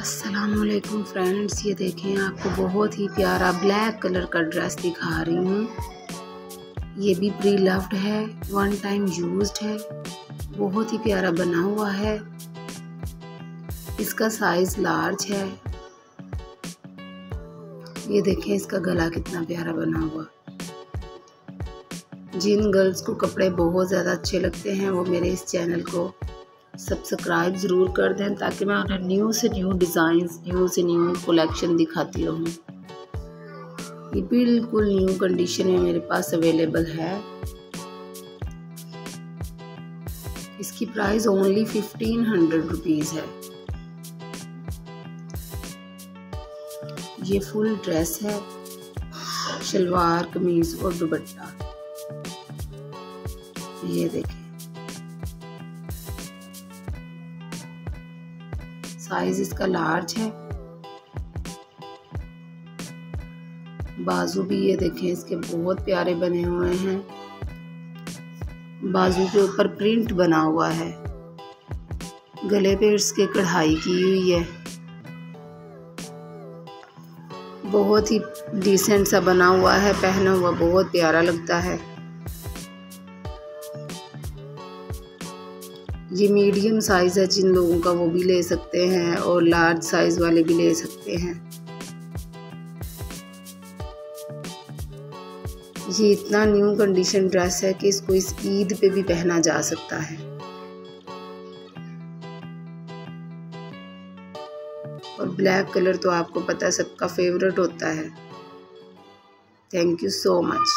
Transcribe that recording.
असलकुम फ्रेंड्स ये देखें आपको बहुत ही प्यारा ब्लैक कलर का ड्रेस दिखा रही हूँ। ये भी प्री लव्ड है वन टाइम यूज्ड है। बहुत ही प्यारा बना हुआ है। इसका साइज़ लार्ज है। ये देखें इसका गला कितना प्यारा बना हुआ। जिन गर्ल्स को कपड़े बहुत ज़्यादा अच्छे लगते हैं, वो मेरे इस चैनल को सब्सक्राइब ज़रूर कर दें ताकि मैं उन्हें न्यू से न्यू डिज़ाइन न्यू से न्यू कलेक्शन दिखाती रहूँ। ये बिल्कुल न्यू कंडीशन में मेरे पास अवेलेबल है। इसकी price only fifteen hundred rupees है। ये फुल ड्रेस है शलवार कमीज और दुपट्टा। ये देखें। साइज़ इसका लार्ज है। बाजू भी ये देखें, इसके बहुत प्यारे बने हुए हैं। बाजू के ऊपर प्रिंट बना हुआ है। गले पे इसके कढ़ाई की हुई है। बहुत ही डिसेंट सा बना हुआ है, पहना हुआ बहुत प्यारा लगता है। ये मीडियम साइज़ है, जिन लोगों का वो भी ले सकते हैं और लार्ज साइज़ वाले भी ले सकते हैं। ये इतना न्यू कंडीशन ड्रेस है कि इसको इस ईद पे भी पहना जा सकता है। और ब्लैक कलर तो आपको पता है, सबका फेवरेट होता है। Thank you so much